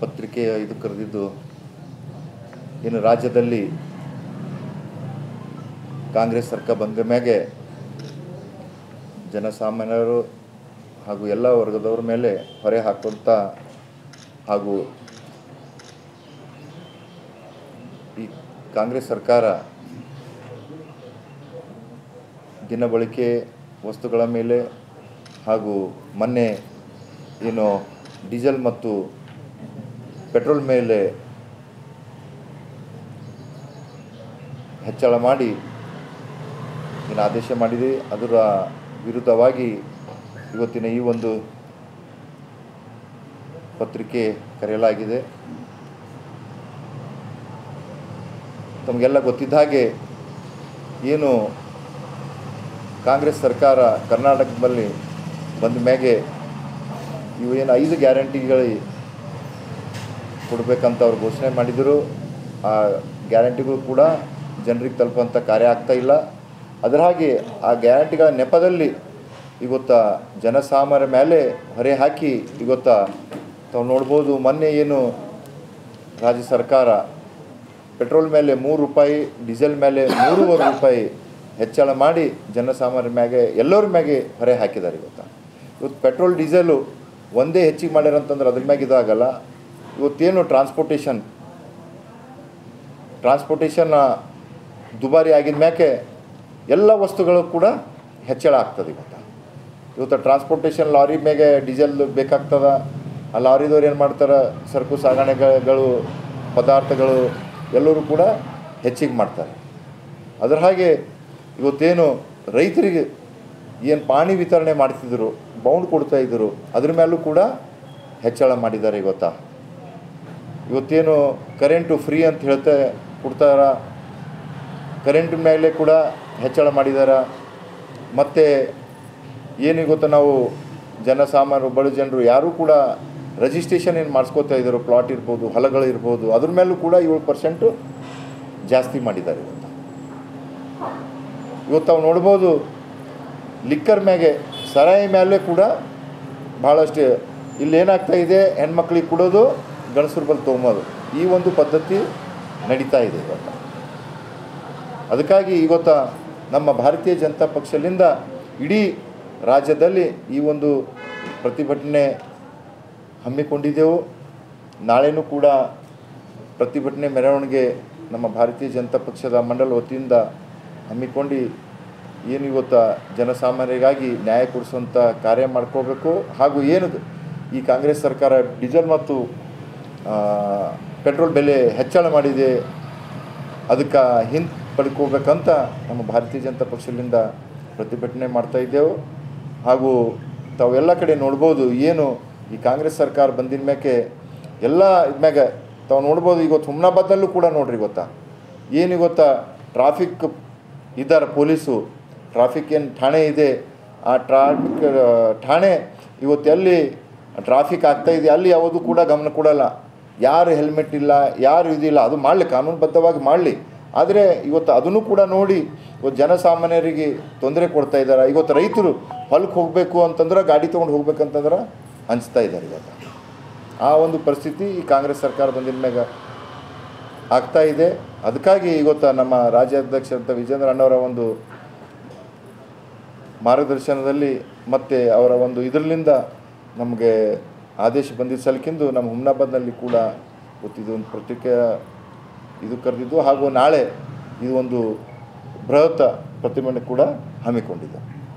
ಪತ್ರಿಕೆ ಇದು ಕರೆದಿದ್ದು, ಇನ್ನು ರಾಜ್ಯದಲ್ಲಿ ಕಾಂಗ್ರೆಸ್ ಸರ್ಕಾರ ಬಂದ ಮ್ಯಾಗೆ ಜನಸಾಮಾನ್ಯರು ಹಾಗೂ ಎಲ್ಲ ವರ್ಗದವ್ರ ಮೇಲೆ ಹೊರೆ ಹಾಕುವಂಥ ಹಾಗೂ ಈ ಕಾಂಗ್ರೆಸ್ ಸರ್ಕಾರ ದಿನಬಳಕೆ ವಸ್ತುಗಳ ಮೇಲೆ ಹಾಗೂ ಮೊನ್ನೆ ಏನು ಡೀಸೆಲ್ ಮತ್ತು ಪೆಟ್ರೋಲ್ ಮೇಲೆ ಹೆಚ್ಚಳ ಮಾಡಿ ಏನು ಆದೇಶ ಮಾಡಿದೆ, ಅದರ ವಿರುದ್ಧವಾಗಿ ಇವತ್ತಿನ ಈ ಒಂದು ಪತ್ರಿಕೆ ಕರೆಯಲಾಗಿದೆ. ತಮಗೆಲ್ಲ ಗೊತ್ತಿದ್ದ ಹಾಗೆ ಏನು ಕಾಂಗ್ರೆಸ್ ಸರ್ಕಾರ ಕರ್ನಾಟಕದಲ್ಲಿ ಬಂದ ಮ್ಯಾಗೆ ಇವು ಏನು ಐದು ಗ್ಯಾರಂಟಿಗಳು ಕೊಡಬೇಕಂತ ಅವ್ರು ಘೋಷಣೆ ಮಾಡಿದರು. ಆ ಗ್ಯಾರಂಟಿಗಳು ಕೂಡ ಜನರಿಗೆ ತಲುಪುವಂಥ ಕಾರ್ಯ ಆಗ್ತಾ ಇಲ್ಲ. ಅದರ ಹಾಗೆ ಆ ಗ್ಯಾರಂಟಿಗಳ ನೆಪದಲ್ಲಿ ಇವತ್ತ ಜನಸಾಮಾನ್ಯರ ಮೇಲೆ ಹೊರೆ ಹಾಕಿ ಇವತ್ತ ತಾವು ನೋಡ್ಬೋದು ಮೊನ್ನೆ ಏನು ರಾಜ್ಯ ಸರ್ಕಾರ ಪೆಟ್ರೋಲ್ ಮೇಲೆ ಮೂರು ರೂಪಾಯಿ, ಡೀಸೆಲ್ ಮೇಲೆ ಮೂರುವರೆ ರೂಪಾಯಿ ಹೆಚ್ಚಳ ಮಾಡಿ ಜನಸಾಮಾನ್ಯರ ಮ್ಯಾಗೆ, ಎಲ್ಲರ ಮ್ಯಾಗೆ ಹೊರೆ ಹಾಕಿದ್ದಾರೆ ಇವತ್ತು. ಇವತ್ತು ಪೆಟ್ರೋಲ್, ಡೀಸೆಲು ಒಂದೇ ಹೆಚ್ಚಿಗೆ ಮಾಡ್ಯಾರಂತಂದ್ರೆ ಅದ್ರ ಮ್ಯಾಗೆ ಇದಾಗಲ್ಲ ಇವತ್ತೇನು ಟ್ರಾನ್ಸ್ಪೋರ್ಟೇಷನ್ ಟ್ರಾನ್ಸ್ಪೋರ್ಟೇಷನ್ ದುಬಾರಿ ಆಗಿದ ಮ್ಯಾಕೆ ಎಲ್ಲ ವಸ್ತುಗಳು ಕೂಡ ಹೆಚ್ಚಳ ಆಗ್ತದೆ ಇವತ್ತು. ಇವತ್ತು ಟ್ರಾನ್ಸ್ಪೋರ್ಟೇಷನ್ ಲಾರಿ ಮೇಲೆ ಡೀಸೆಲ್ ಬೇಕಾಗ್ತದ. ಆ ಲಾರಿದವ್ರು ಏನು ಮಾಡ್ತಾರೆ? ಸರಕು ಸಾಗಣೆಗಳು, ಪದಾರ್ಥಗಳು ಎಲ್ಲರೂ ಕೂಡ ಹೆಚ್ಚಿಗೆ ಮಾಡ್ತಾರೆ. ಅದರ ಹಾಗೆ ಇವತ್ತೇನು ರೈತರಿಗೆ ಏನು ಪಾಣಿ ವಿತರಣೆ ಮಾಡ್ತಿದ್ರು, ಬೌಂಡ್ ಕೊಡ್ತಾ ಇದ್ದರು ಅದ್ರ ಮೇಲೂ ಕೂಡ ಹೆಚ್ಚಳ ಮಾಡಿದ್ದಾರೆ ಇವತ್ತ. ಇವತ್ತೇನು ಕರೆಂಟು ಫ್ರೀ ಅಂತ ಹೇಳ್ತಾ ಕೊಡ್ತಾರ? ಕರೆಂಟ್ ಮೇಲೆ ಕೂಡ ಹೆಚ್ಚಳ ಮಾಡಿದ್ದಾರೆ ಮತ್ತು ಏನು ಗೊತ್ತಾ ನಾವು ಜನಸಾಮಾನ್ಯರು ಬಡ ಜನರು ಯಾರೂ ಕೂಡ ರಿಜಿಸ್ಟ್ರೇಷನ್ ಏನು ಮಾಡಿಸ್ಕೋತಾ ಇದ್ದಾರೋ? ಪ್ಲಾಟ್ ಇರ್ಬೋದು, ಹೊಲಗಳು ಇರ್ಬೋದು, ಅದ್ರ ಮೇಲೂ ಕೂಡ ಏಳು ಪರ್ಸೆಂಟು ಜಾಸ್ತಿ ಮಾಡಿದ್ದಾರೆ ಇವತ್ತು. ಇವತ್ತು ನಾವು ನೋಡ್ಬೋದು ಲಿಕ್ಕರ್ ಮ್ಯಾಗೆ ಸರಾಯಿ ಮೇಲೆ ಕೂಡ ಭಾಳಷ್ಟು ಇಲ್ಲಿ ಏನಾಗ್ತಾ ಇದೆ, ಹೆಣ್ಮಕ್ಳಿಗೆ ಕೊಡೋದು ಗಣಸರ ಬಲ್ಲಿ ತೊಗೊಂಬೋದು ಈ ಒಂದು ಪದ್ಧತಿ ನಡೀತಾ ಇದೆ ಇವತ್ತು ಅದಕ್ಕಾಗಿ ಇವತ್ತು ನಮ್ಮ ಭಾರತೀಯ ಜನತಾ ಪಕ್ಷದಿಂದ ಇಡೀ ರಾಜ್ಯದಲ್ಲಿ ಈ ಒಂದು ಪ್ರತಿಭಟನೆ ಹಮ್ಮಿಕೊಂಡಿದ್ದೆವು ನಾಳೆನೂ ಕೂಡ ಪ್ರತಿಭಟನೆ ಮೆರವಣಿಗೆ ನಮ್ಮ ಭಾರತೀಯ ಜನತಾ ಪಕ್ಷದ ಮಂಡಲ ವತಿಯಿಂದ ಹಮ್ಮಿಕೊಂಡು ಏನು ಇವತ್ತು ಜನಸಾಮಾನ್ಯರಿಗಾಗಿ ನ್ಯಾಯ ಕೊಡಿಸುವಂಥ ಕಾರ್ಯ ಮಾಡ್ಕೋಬೇಕು. ಹಾಗೂ ಏನು ಈ ಕಾಂಗ್ರೆಸ್ ಸರ್ಕಾರ ಡೀಸೆಲ್ ಮತ್ತು ಪೆಟ್ರೋಲ್ ಬೆಲೆ ಹೆಚ್ಚಳ ಮಾಡಿದೆ, ಅದಕ್ಕೆ ಹಿಂದೆ ಪಡ್ಕೋಬೇಕಂತ ನಮ್ಮ ಭಾರತೀಯ ಜನತಾ ಪಕ್ಷದಿಂದ ಪ್ರತಿಭಟನೆ ಮಾಡ್ತಾ ಇದ್ದೆವು. ಹಾಗೂ ತಾವೆಲ್ಲ ಕಡೆ ನೋಡ್ಬೋದು ಏನು ಈ ಕಾಂಗ್ರೆಸ್ ಸರ್ಕಾರ ಬಂದಿನ ಮ್ಯಾಕೆ ಎಲ್ಲ ಇದ್ಮ್ಯಾಗೆ ತಾವು ನೋಡ್ಬೋದು ಇವತ್ತು ಹುಮ್ನಾಬಾದ್ನಲ್ಲೂ ಕೂಡ ನೋಡ್ರಿ ಗೊತ್ತಾ? ಏನು ಗೊತ್ತಾ? ಟ್ರಾಫಿಕ್ ಇದ್ದಾರೆ ಪೊಲೀಸು, ಟ್ರಾಫಿಕ್ ಏನು ಠಾಣೆ ಇದೆ, ಆ ಟ್ರಾಫಿಕ್ ಠಾಣೆ ಇವತ್ತು ಎಲ್ಲಿ ಟ್ರಾಫಿಕ್ ಆಗ್ತಾ ಇದೆ, ಅಲ್ಲಿ ಯಾವುದು ಕೂಡ ಗಮನ ಕೊಡಲ್ಲ. ಯಾರು ಹೆಲ್ಮೆಟ್ ಇಲ್ಲ, ಯಾರು ಇದಿಲ್ಲ ಅದು ಮಾಡಲಿ, ಕಾನೂನುಬದ್ಧವಾಗಿ ಮಾಡಲಿ. ಆದರೆ ಇವತ್ತು ಅದನ್ನು ಕೂಡ ನೋಡಿ ಇವತ್ತು ಜನಸಾಮಾನ್ಯರಿಗೆ ತೊಂದರೆ ಕೊಡ್ತಾ ಇದ್ದಾರೆ? ಇವತ್ತು ರೈತರು ಹೊಲಕ್ಕೆ ಹೋಗಬೇಕು ಅಂತಂದ್ರೆ ಗಾಡಿ ತೊಗೊಂಡು ಹೋಗ್ಬೇಕಂತಂದ್ರೆ ಹಂಚ್ತಾ ಇದ್ದಾರೆ ಇವತ್ತು ಆ ಒಂದು ಪರಿಸ್ಥಿತಿ ಈ ಕಾಂಗ್ರೆಸ್ ಸರ್ಕಾರ ಬಂದಿದ ಮ್ಯಾಗ ಆಗ್ತಾ ಇದೆ. ಅದಕ್ಕಾಗಿ ಇವತ್ತು ನಮ್ಮ ರಾಜ್ಯಾಧ್ಯಕ್ಷರಂಥ ವಿಜೇಂದ್ರ ಅಣ್ಣವರ ಒಂದು ಮಾರ್ಗದರ್ಶನದಲ್ಲಿ ಮತ್ತು ಅವರ ಒಂದು ಇದರಲ್ಲಿಂದ ನಮಗೆ ಆದೇಶ ಬಂದಿದ್ದ ಸಲಕ್ಕಿಂದು ನಮ್ಮ ಹುಮ್ನಾಬಾದ್ನಲ್ಲಿ ಕೂಡ ಗೊತ್ತಿದ್ದು ಒಂದು ಪ್ರತಿಕ್ರಿಯೆ ಇದು ಕರೆದಿದ್ದು ಹಾಗೂ ನಾಳೆ ಇದು ಒಂದು ಬೃಹತ್ ಪ್ರತಿಭಟನೆ ಕೂಡ ಹಮ್ಮಿಕೊಂಡಿದೆ.